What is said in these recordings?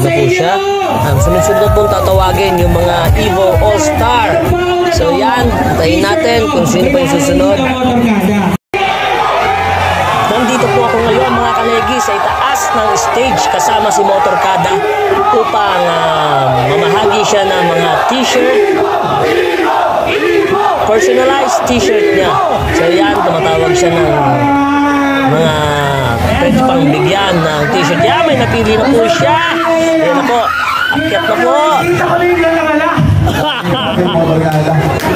na po siya. Um, sunod-sunod po tatawagin yung mga Evo All-Star. So yan, tayin natin kung sino pa yung susunod. Nandito po ako ngayon mga kanegi sa itaas ng stage kasama si Motorkada upang um, mamahagi siya ng mga t-shirt personalized t-shirt niya. So yan, tumatawag siya ng mga pwede pang bigyan ng t-shirt. Yan, may napili na po siya. Yan na po. Akyat na po.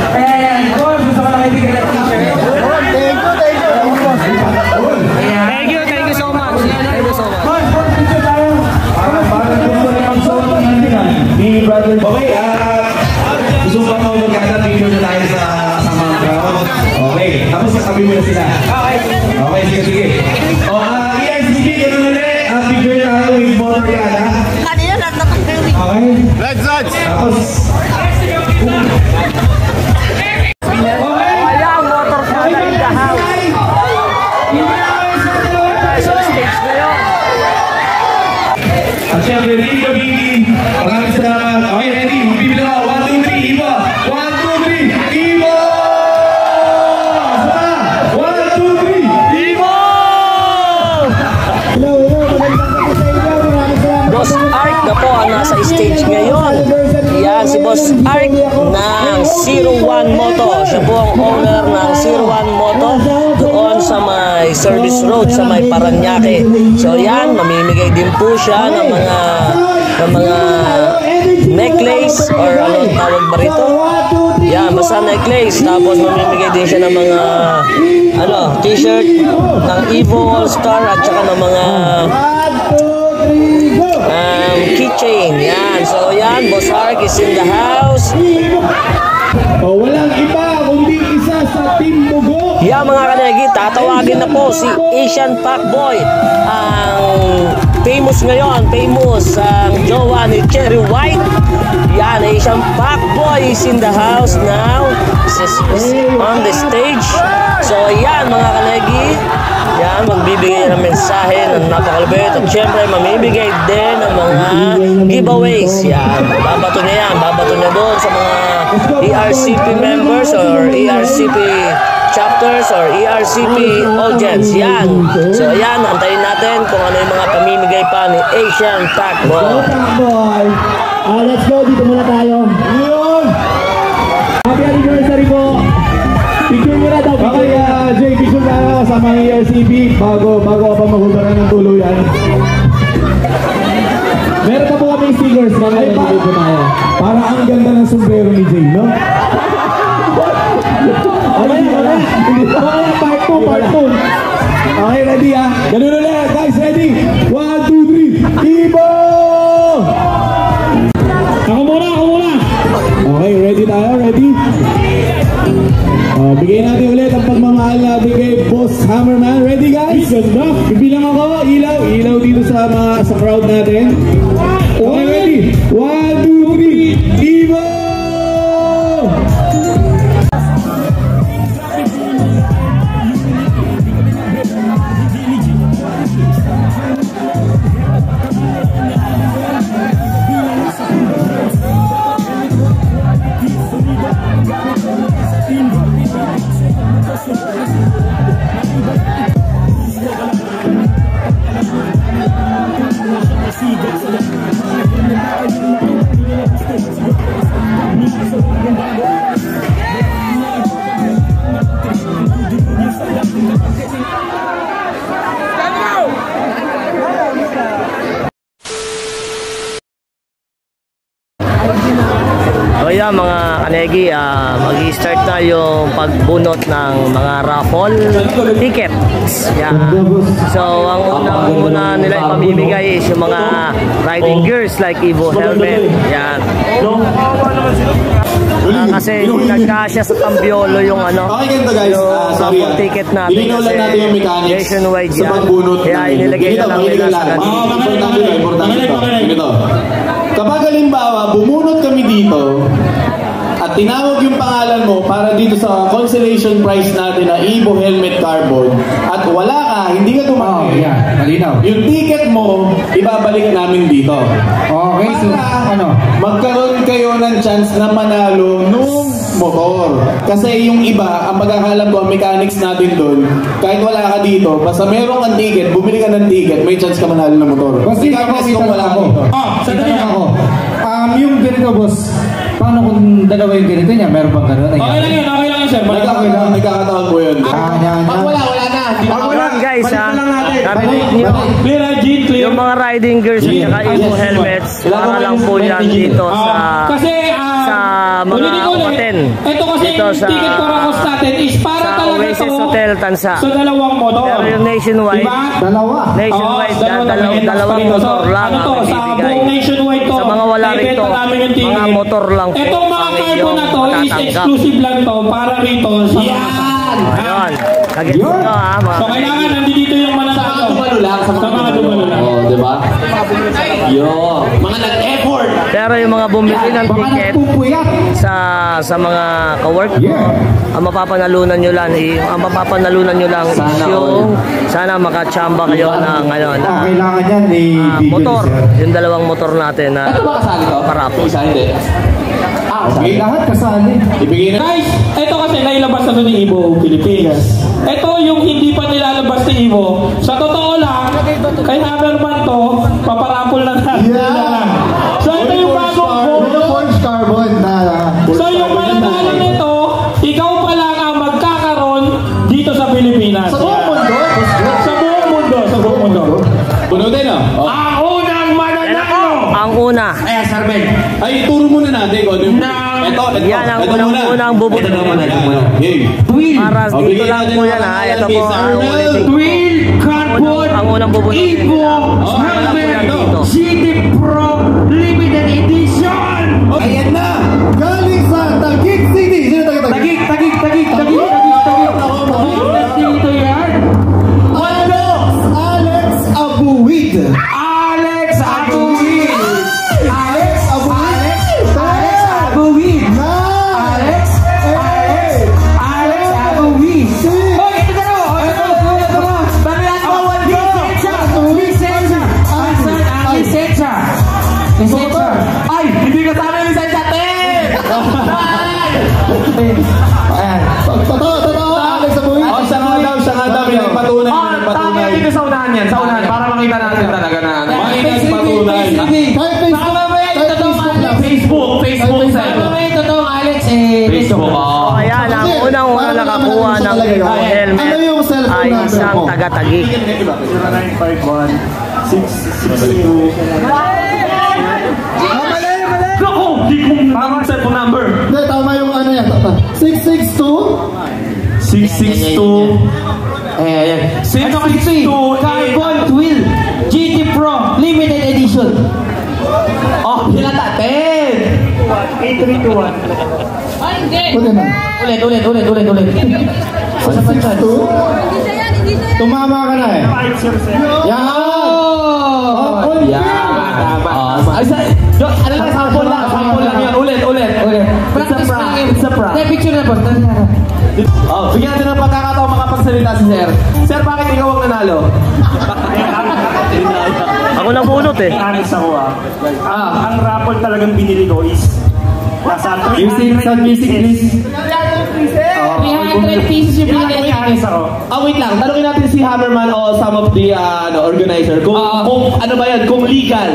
road sa may Paranaque. So yan, mamimigay din po siya ng mga ng mga necklace or ano ang tawag ba rito? Yan, basta necklace. Tapos mamimigay din siya ng mga ano, t-shirt ng Evo All Star at saka ng mga um, keychain. Yan. So yan, Boss Ark is in the house. O, walang Yan mga kanegi, tatawagin na po si Asian Boy Ang famous ngayon, famous ang jowa ni Cherry White. Yan, Asian Boy is in the house now. Is, on the stage. So yan mga kanegi, yan, magbibigay ng mensahe ng napakalupit. At syempre, mamibigay din ng mga giveaways. Yan, babato niya yan. Babato niya doon sa mga ERCP members or ERCP chapters or ERCP audience. Yan. So, yan, antayin natin kung ano yung mga pamimigay pa ni Asian Packball. boy. Ah, let's go. Dito muna tayo. Yun! Happy anniversary po. Picture muna daw. Okay, uh, Jay, picture tayo sa mga ERCP bago, bago pa maghubara Ay, pa, nandito po tayo. para ang ganda ng sombrero ni Jay, no? Okay, okay. Okay, part 2, part 2. Okay, ready ah? Ganun ulit, guys, ready? One, two, three, Ibo! Ako muna, ako muna. Okay, ready tayo? Ready? Oh, bigyan natin ulit ang pagmamahal natin kay Boss Hammerman. Ready guys? Ganda. Bibilang ako, ilaw, ilaw dito sa mga sa crowd natin. Tickets. Yan. So, ang unang una nila ipamimigay is yung mga riding gears like Evo helmet. Yan. Ah, kasi nagkasya sa Tambiolo yung ano, Okay ganito guys, yung Ah, sorry ah. ticket natin. Ilinaw lang natin yung mechanics nationwide sa yan. pagbunot. Kaya inilagay na lang nila sa. Ah, Importante ito, importante ito. Kapag halimbawa, bumunot kami dito, tinawag yung pangalan mo para dito sa consolation prize natin na Evo Helmet Carbon at wala ka, hindi ka Oh, tumawag. yeah. Malinaw. Yung ticket mo, ibabalik namin dito. Okay, so, Para ano? magkaroon kayo ng chance na manalo nung motor. Kasi yung iba, ang pagkakalam ko, ang mechanics natin doon, kahit wala ka dito, basta meron kang ticket, bumili ka ng ticket, may chance ka manalo ng motor. Regardless may kung wala dito. Oh, sandali ako. Um, yung ganito, boss, paano kung dalawa yung ganito niya? Meron bang gano'n? Okay lang yun, okay lang yun, sir. Balik ako. Nagkakataon, nagkakataon po yun. Ah, yan, Pag yan. wala, wala na. Na Yun, guys, ha. Narinig nyo. Clear, ah, Jean, clear. Yung mga riding gears at Yeah. saka Evo Yes. helmets, para lang yung po yan 20 dito Ah, sa kasi, ah, sa mga ko umaten. Ito kasi yung sa- ticket for a cost natin is para sa talaga Oasis to Hotel, Tansa. sa dalawang motor. Pero yung nationwide, Diba? Dalawa. nationwide, dalawa dalaw, lang. dalawang motor lang ano to, ang sa buong nationwide to. Sa mga wala rito, namin mga motor lang po Itong mga cargo na to is exclusive lang to para rito sa mga Yan! Ayun. Kagets nyo ha, So kailangan nandito yung mga dumalo lang. Sa mga dumalo lang. Oo, di ba? Yo, mga nag-effort. Pero yung mga bumili ng ticket sa sa mga ka-work mo, Yeah. ang mapapanalunan nyo lang, eh, ang mapapanalunan nyo lang is Sana yung sana makachamba kayo ng ano, na Ah, kailangan yan, ah, video motor. Yung dalawang motor natin na Ito ba kasali to? Parapo. Isa hindi. Ah, Okay, lahat kasali. Ibigay na. Guys, ito kasi nailabas na ni Ivo Philippines. Ito yung hindi pa nilalabas ni Ivo. Sa kay Haberman to, paparapol na natin. Yeah. So ito yung bagong phone. Forge Carbon na... So yung mananalo nito, ikaw pa lang ang magkakaroon dito sa Pilipinas. Sa buong mundo? Sa buong mundo. Sa buong mundo. Punutin ah. Oh. Ang unang mananalo! ang una. Ay, Sir Ben. Ay, turo muna natin kung ano yung... Na- Ito, ito. Yan ang ito unang- muna. unang bubunutin. Ito naman, ito muna. Game. Para Oh, dito lang po ng yan ha. Ito kay po ang. Twin Cardboard Ang unang yan Helmet dito. City Pro Limited Edition! Ayan na! Unahan yan, sa unahan, para makita natin talaga na. May nagpatunay. Kahit Facebook. Kahit Facebook lang. Facebook, Facebook. Facebook, oh. So, ayan, ang Kasi, unang-una para nakakuha malaman ng nyo talaga, Evo helmet ano yung cellphone ay number isang mo? taga-tagig. Naku, di ko tamang cellphone number. Hindi, tama yung ano yan. Tama. 662. 662. Eh, ayan. 662. Carbon Twill GT Pro Limited Edition. Oh, pinata. 10. Pwede na. Ulit, ulit, ulit, ulit, ulit. 662. Tumama ka na eh. Yan! Oh! Oh, Yan. Tama. Ay, sa, Jo, ano lang, sample lang. Sample lang yun. Ulit, ulit, ulit. It's a Practice prank. It's a prank. Hindi, picture na po. Oh, bigyan natin ng pagkakataon makapagsalita si Sir. Sir, bakit ikaw ang nanalo? Ako na bunot eh. honest ako ah. Ah. Ang raffle talagang binili ko is nasa 300 Music, sound music, please. 300 pieces yung binigay. Honest ako. Ah, wait lang. Tanungin natin si Hammerman o some of the uh, ano, organizer kung, Ah. kung ano ba yan, kung legal.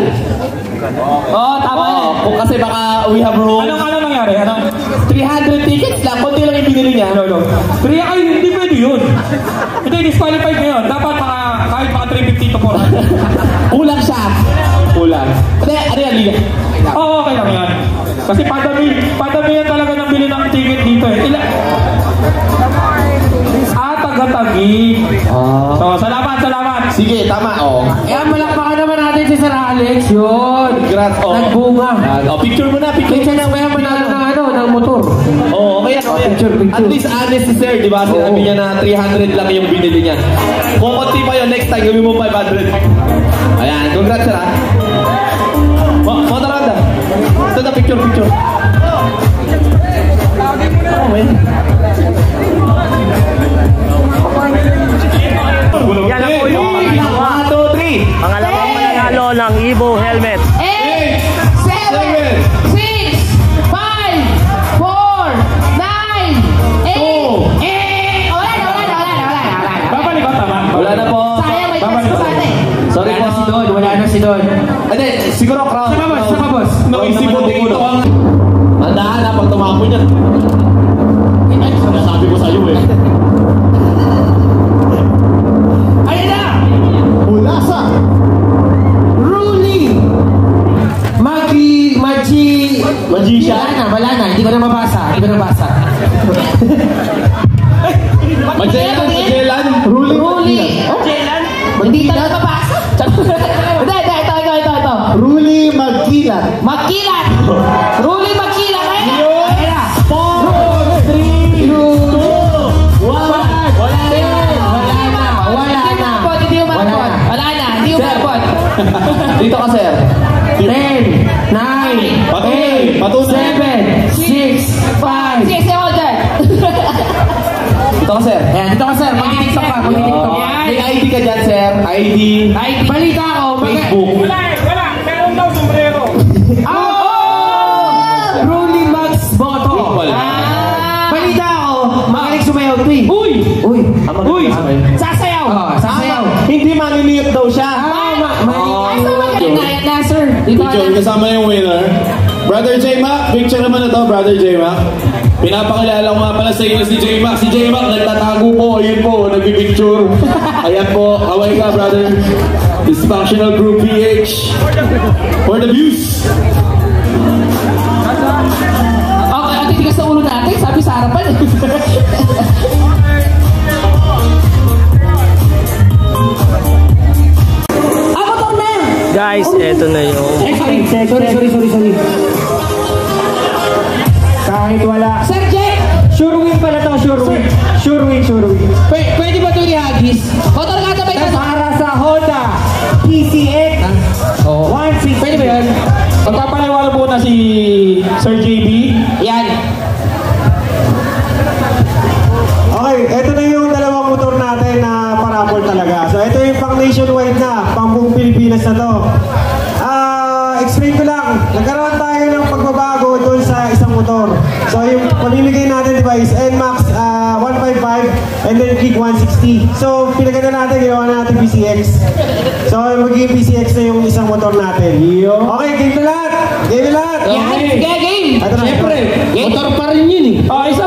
Oo, tama yan. Oo, kung kasi baka we have rules. Anong ano nangyari? Anong 300 tickets lang, konti lang yung binili niya. no, no. Three, ay, hindi pwede yun. Hindi, disqualified ngayon. Dapat mga, kahit mga 350 to 400. Kulang siya. Kulang. Hindi, ano yan, legal. Oo, okay lang yan. Kasi padami, padami yan talaga ng bili ng ticket dito eh. Ila... Ah, taga-tagi. So, salamat, salamat. Sige, tama, oh. Kaya malakpakan naman natin si Sir Alex. Yun. Congrats, oh. Nagbunga. Oh, picture mo na, picture. Kaya siya na manalo ng ano, ng motor. Oo, okay yan, okay yan. Picture, picture. At least honest si sir, di ba? Sinabi niya na 300 lang yung binili niya. Kung konti pa yun, next time gawin mo 500. Ayan, congrats sir ah. Mo, mo taranda. Ito na picture, picture. Oh, man. Pangalawang mananalo ng Evo helmet. Eight, seven, six, five, four, nine, eight, eight. Wala na, wala na, wala na, wala na, wala. Babalik ba tama? Wala na po. Sayang, may chance pa sa atin. Sorry Wala po. na si Don, wala na si Don. Hindi, siguro crowd. Saka boss, saka boss. Naisip mo dito ang... Tandaan na, pag tumapo niya. Ay, sinasabi ko sa'yo eh. Ayan na! Mula sa Ruling! Magi, Magi... Magician. Wala na, wala na. Hindi ko na mabasa. Hindi ko na mabasa. Magellan, Magellan. Ruli. Hindi talaga mabasa. Hindi, hindi, ito, ito, ito, ito. Ruli Magkilat. Magkilat. Ruli magkilat. Dito ka, sir. Ten, nine, Patunay, eight, patunay. seven, six, five. Sige, sige, order. Dito ka, sir. Ayan, dito ka sir. Magti-tiktok ka. Magti-tiktok. May ID ka dyan, sir. ID. Ay, balita ko. mag- Facebook. Wala wala. Meron daw sombrero. Oh! Ruling Max Boto. Ah. Balita ko. Magaling sumayaw to eh. Uy! Uy. Uy! Picture, kasama yung winner. Brother J Mac, picture naman na to, Brother J Mac. Pinapakilala ko nga pala sa inyo si J Mac. Si J Mac nagtatago po, ayun po, nagpipicture. Ayan po, kaway ka, brother. Dysfunctional Group PH. For the views. Okay, ang titigas sa ulo natin. Sabi sa harapan. Guys, eto na yung sorry, sorry, sorry, sorry, sorry. Kahit wala. Sir Jack! Sure win pala to, sure win. Sure win, sure win. Pwede, pwede ba ito ni Agis? Motor ka sabay ka. Para sa Honda PCX Oh. 160. Pwede ba yun? Pagpapaliwala po na si Sir JB. Yan. Okay, ito na yung dalawang motor natin na parapol talaga. So ito yung pang nationwide na, pang buong Pilipinas na to. Ah, explain ko lang. Nagkaroon tayo ng pagbabago doon sa isang motor. So yung pamimigay natin, di ba, is NMAX ah, 155 and then Kick 160. So pinaganda natin, ginawa natin PCX. So magiging PCX na yung isang motor natin. Okay, game na lahat! Game na lahat! Sige, game. Na. Motor pa rin yun eh. Oh, isa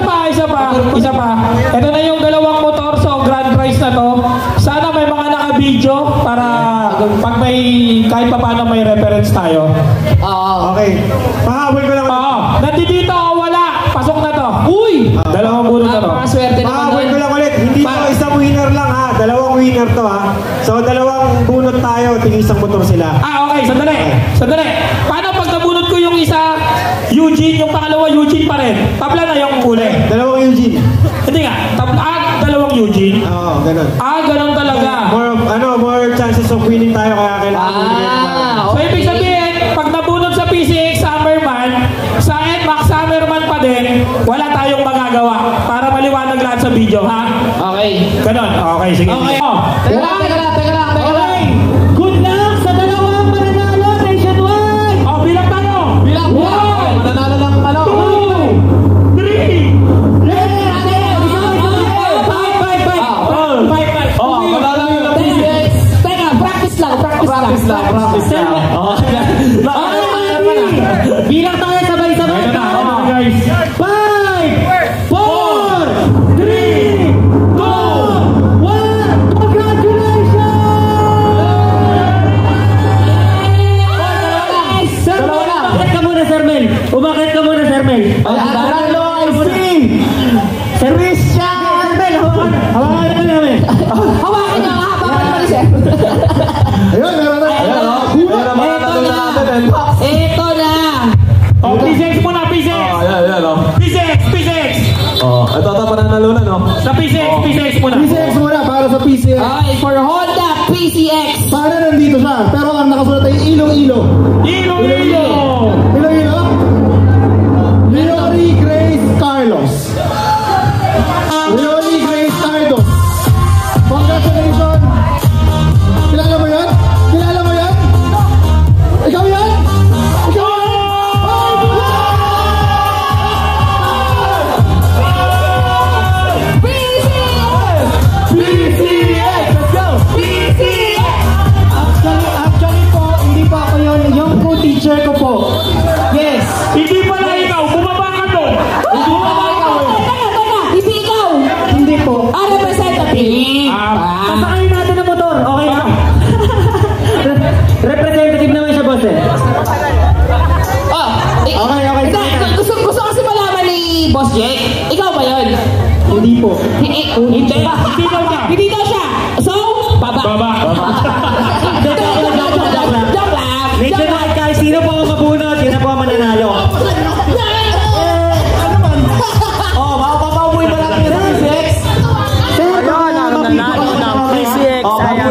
kahit pa paano may reference tayo. Oo. Okay. Pahabol ko lang. Oo, nandito wala. Pasok na to. Uy! Dalawang bunot na to. Ah, swerte naman Pahabol ko lang ulit. Hindi to isang winner lang ha. Dalawang winner to ha. So dalawang bunot tayo. Tingin isang motor sila. Ah, okay, sandali. Sandali. Paano pag nabunot ko yung isa, Eugene, yung pangalawa Eugene pa rin? Tabla na yung uli. Dalawang Eugene. Hindi nga, tab ah, dalawang Eugene. Oo, ganun. Ah, ganun talaga. More, of- ano, more chances of winning tayo kaya kailangan Ah, So, ibig sabihin, pag nabunot sa PCX Summerman, sa NMAX Summerman pa din, wala tayong magagawa para maliwanag lahat sa video, ha? Okay. Ganon. Okay, sige. Okay. Oh, teka lang, teka lang, teka lang. Practice lang. Nakasulat ay po. Ah, representative. Ah, Pasakayin natin ang motor. Okay na. Representative naman siya, boss eh. Oh, eh, Okay, okay, Ikaw, gusto, gusto kasi malaman ni Boss Jake. Ikaw ba yun? Hindi po. Hindi. Hindi. Hindi daw siya. Hindi daw siya. So, baba. Baba. Joke lang, joke lang, joke lang. Joke lang. Medyo Joke lang. na kahit sino po ang mabunot, yun na po ang mananalo.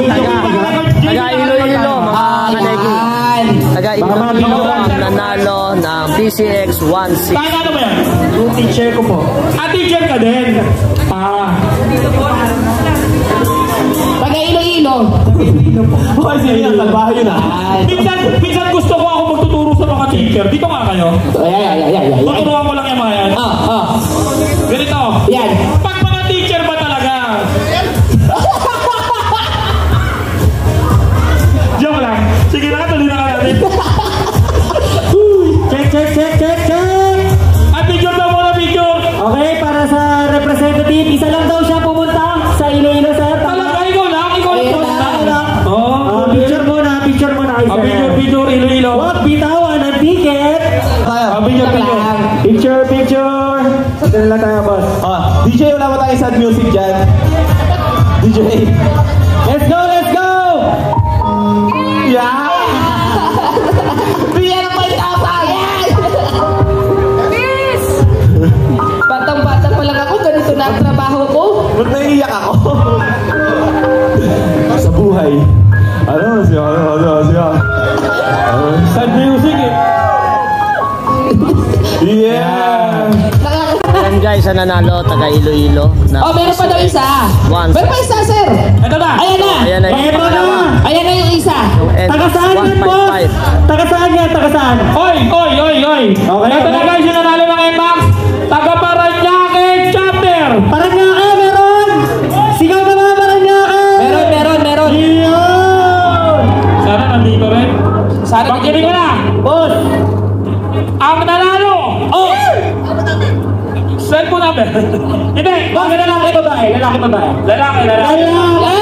Taga, taga Iloilo, mga kanegi. Taga Iloilo ang nanalo ng PCX 16. Tayo ano ba yan? Yung teacher ko po. Ah, teacher ka din. Ah. Taga Iloilo. Hoy, sige yan, salbahe yun ah. Minsan, minsan gusto ko ako magtuturo sa mga teacher. Dito nga kayo. Ay, ay, ay, ay, ay. Tuturuan ko lang yung mga yan. Ah, ah. Ganito. Yan. Pag mga teacher ba talaga? Dito lang tayo, boss. Ah, DJ, wala ba tayong sad music dyan? DJ. Let's go, let's go! Yeah! Bigyan ng 5,000! Yan! Yes! Batang-bata pa lang ako, ganito na ang trabaho ko. Ba't naiiyak ako? Sa buhay. Ano? Siya, ano, ano, siya. Ano? Sad music eh. Yeah! Ayan guys, ang nanalo, taga Iloilo. Na Oh, meron pa daw isa. One. Meron pa isa, sir. Ito na. Ayan na. Ayan na yung Ito na! Ayan na yung isa. And Taga saan yan, boss? 155. Taga saan yan? Taga saan? Oy, oy, oy, oy. Okay, Ito na guys, yung nanalo ng NMAX. Taga Paranaque chapter. Paranaque, meron! Sigaw na mga Paranaque! Meron, meron, meron. Yun! Sana nandito rin. Sana Pakinig ka Hindi. Boss, lalaki babae, lalaki babae. Lalaki. Lalaki! Lalaki.